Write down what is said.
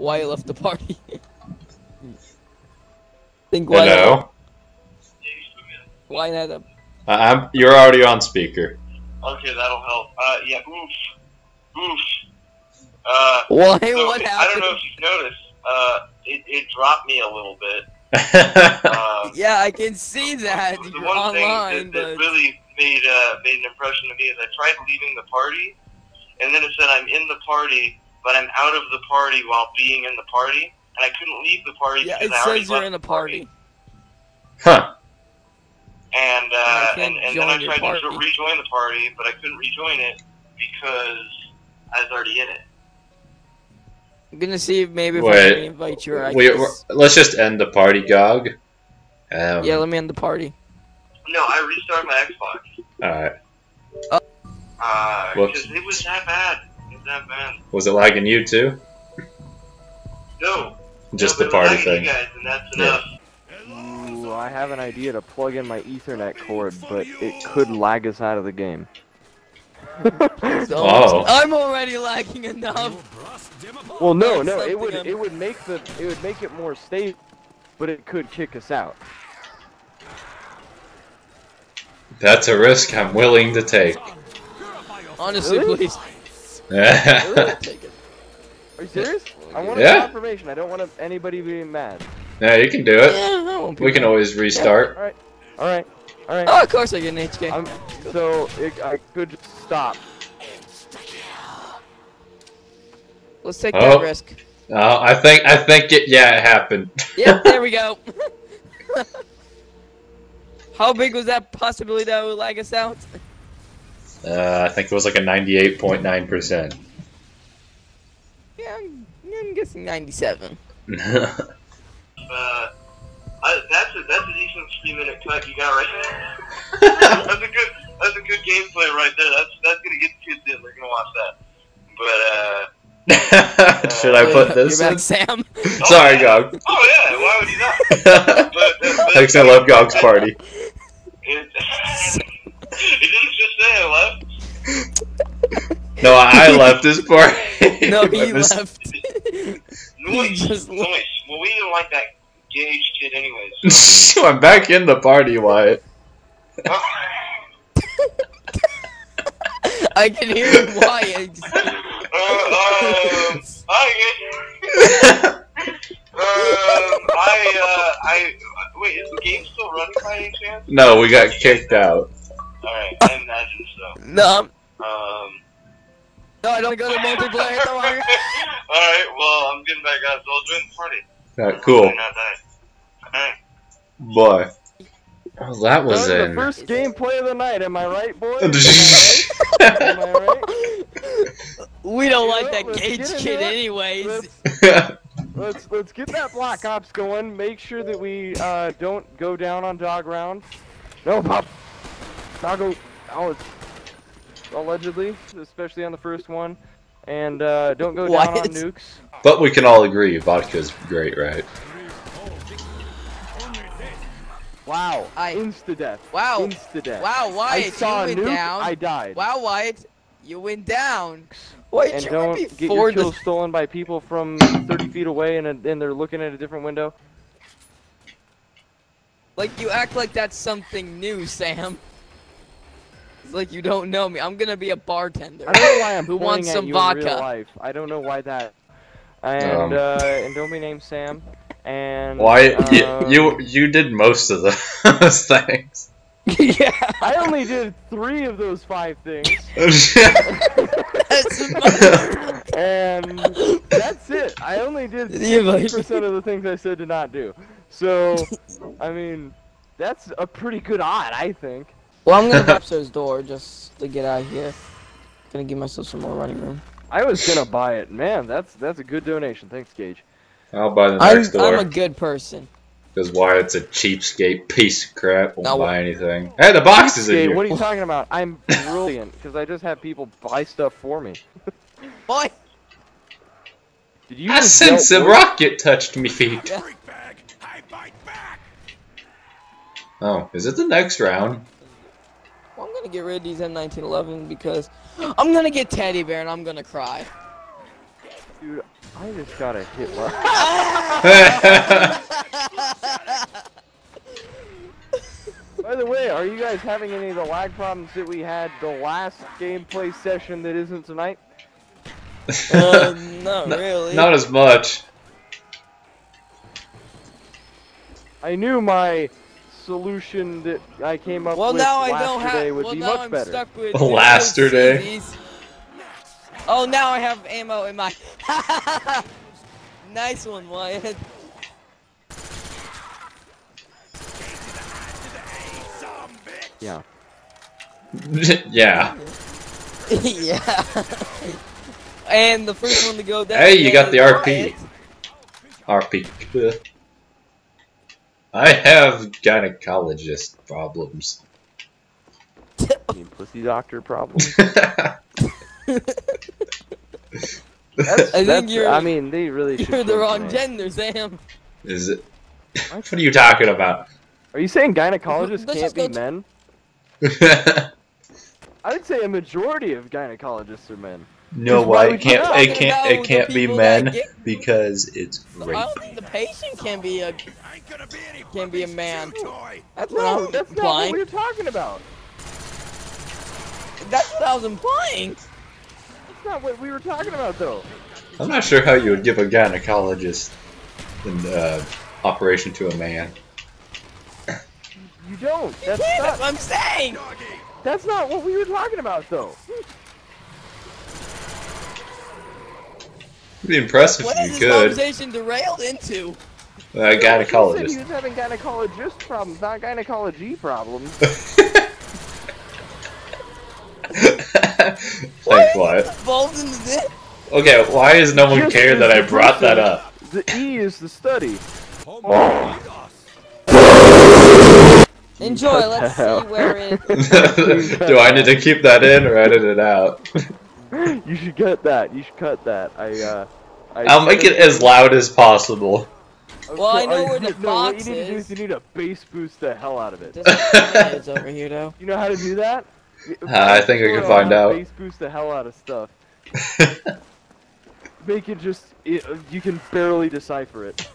Wyatt left the party. think Wyatt. Hello. Wyatt had a. I- I'm. You're already on speaker. Okay, that'll help. Uh, yeah, oof. Oof. Uh, Why? so, what I don't know if you've noticed, uh, it, it dropped me a little bit. Um, Yeah, I can see that. the You're one online, thing that, that but really made, uh, made an impression to me is I tried leaving the party, and then it said I'm in the party, but I'm out of the party while being in the party, and I couldn't leave the party yeah, because it I already says you're in the a party. huh. And, uh, can't and, and then I join your tried to rejoin the party, but I couldn't rejoin it because I was already in it. I'm gonna see if maybe if I Wait. can invite you. Or I We, can we're- s- let's just end the party, Gog. Um, yeah, let me end the party. No, I restarted my Xbox. all right. Uh, Whoops. because it was that bad. It was that bad. Was it lagging you too? No. Just no, the but it was party thing. You guys, and that's Yeah. Ooh, I have an idea to plug in my Ethernet cord, but it could lag us out of the game. So, Oh. I'm already lagging enough. well, no, no, it would it would make the it would make it more stable, but it could kick us out. That's a risk I'm willing to take. Honestly, Really? please. Yeah, Are you serious? I want Yeah. confirmation. I don't want anybody being mad. Yeah, you can do it. Yeah, I won't be We can mad. always restart. All right, all right, all right. Oh, of course I get an HK. I'm, so it, I could just stop. Let's take Oh. that risk. Uh, I think I think it. Yeah, it happened. Yep, there we go. How big was that possibility that would lag us out? Uh, I think it was like a ninety-eight point nine percent. Yeah, I'm, I'm guessing 97. Uh, I, that's a that's a decent three minute cut you got right there. that's a good that's a good gameplay right there. That's that's gonna get the kids in. They're gonna watch that. But uh, Should I put this? You're this back, in? Sam. Sorry, Gog. oh yeah, why would you not? But, but Thanks, I love Gog's party. It, he didn't just say I left. No, I left this party. No, I he missed- left. No, He just no, wait. Well, we didn't like that Gage kid anyways. So. I'm back in the party, Wyatt. I can hear him Wyatt. Uh, um, hi, um, I, uh, I, wait, is the game still running by any chance? no, we got kicked out. Alright, I imagine so. No, Um, no, I don't go to multiplayer. Don't worry. Alright, well, I'm getting back out, so I'll join the party. Uh, cool, Hopefully Alright. boy. Oh, that was That was in. the first gameplay of the night. Am I right, boys? Am I right? Am I right? We don't You like know, that let's Gage kid it. anyways. Let's, let's let's get that Black Ops going. Make sure that we uh, don't go down on dog round. No, pop. Doggo. Oh, it's allegedly, especially on the first one. And uh, don't go down on nukes. but we can all agree vodka's great, right? Wow. I- Insta death. Wow. Insta death. Wow, I saw you went nuke. down. I died. Wow, Wyatt, you went down. Wait, and don't get your before kills the. stolen by people from 30 feet away and, and they're looking at a different window. Like you act like that's something new, Sam. It's like you don't know me. I'm gonna be a bartender. I don't know why I'm Who pointing wants at some you vodka? in real life. I don't know why that. And Um. uh, and don't be named Sam. And Why um, you, you you did most of those things. yeah, I only did three of those five things, that's my- and that's it. I only did Yeah, sixty percent of the things I said to not do. So, I mean, that's a pretty good odd, I think. Well, I'm gonna go upstairs door just to get out of here. Gonna give myself some more running room. I was gonna buy it. Man, that's that's a good donation. Thanks, Gage. I'll buy the I'm, next I'm a good person. because Wyatt's a cheapskate piece of crap. Won't No. buy anything. Hey, the box is in here. what are you talking about? I'm brilliant because I just have people buy stuff for me. Boy, Did you I just sense yell a rocket touched me feet. Yeah. Oh, is it the next round? Well, I'm gonna get rid of these M1911 because I'm gonna get teddy bear and I'm gonna cry. Dude, I just got a hit. line. By the way, are you guys having any of the lag problems that we had the last gameplay session that isn't tonight? uh, not Not- really. Not as much. I knew my solution that I came up well, with now I don't day have. would Well, be now much I'm better. stuck with. Oh, Lasterday. Oh, now I have ammo in my. nice one, Wyatt. Yeah. yeah. yeah. and the first one to go down. Hey, you got the is RP. RP. I have gynecologist problems. You pussy doctor problems. That's, I think that's- you're- I mean, they really. You're the wrong name. gender, Sam. Is it? what are you talking about? Are you saying gynecologists Let's can't be men? I would say a majority of gynecologists are men. No, why why it can't? you- It can't. It can't be the people that men get- because it's I rape. don't think the patient can be a can be a man. That's what No, I'm that's not what implying. we were talking about. That's what I was implying. That's not what we were talking about, though. I'm not sure how you would give a gynecologist an uh, operation to a man. You don't. You That's can't, not. that's what I'm saying. That's not what we were talking about, though. It'd be impressive What if is you this conversation derailed into? Uh, He said he gynecologist. was having gynecologist problems, not gynecology problems. Thanks, Wyatt. Involved in this? Okay, why does no one Just care that I brought that up? The E is the study. Enjoy. What the Let's see where it. Do I need to keep that in or edit it out? you should cut that. You should cut that. I. uh... I I'll make it as loud as possible. Well, I know where the no, what you need to do is. is you need to bass boost the hell out of it. There's over here though. You know how to do that? I think I can find out. Bass boost the hell out of stuff. Make it just. It, you can barely decipher it.